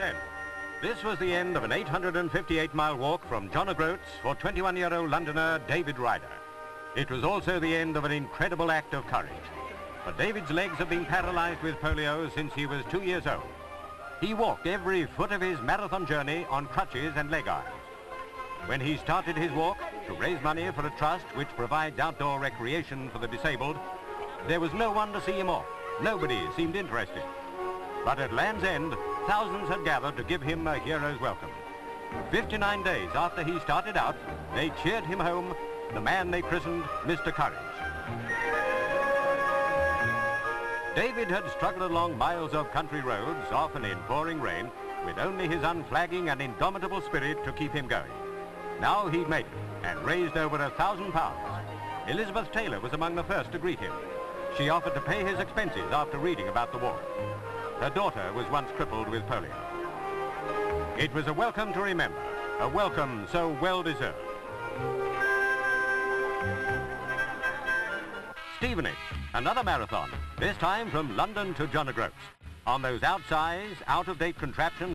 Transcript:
10. This was the end of an 858-mile walk from John O'Groats for 21-year-old Londoner David Ryder. It was also the end of an incredible act of courage. But David's legs have been paralyzed with polio since he was two years old. He walked every foot of his marathon journey on crutches and leg irons. When he started his walk to raise money for a trust which provides outdoor recreation for the disabled, there was no one to see him off. Nobody seemed interested. But at Land's End, thousands had gathered to give him a hero's welcome. 59 days after he started out, they cheered him home, the man they christened Mr. Courage. David had struggled along miles of country roads, often in pouring rain, with only his unflagging and indomitable spirit to keep him going. Now he'd made it and raised over a thousand pounds. Elizabeth Taylor was among the first to greet him. She offered to pay his expenses after reading about the war. Her daughter was once crippled with polio. It was a welcome to remember, a welcome so well deserved. Stevenage, another marathon, this time from London to John O'Groats. On those outsized, out-of-date contraptions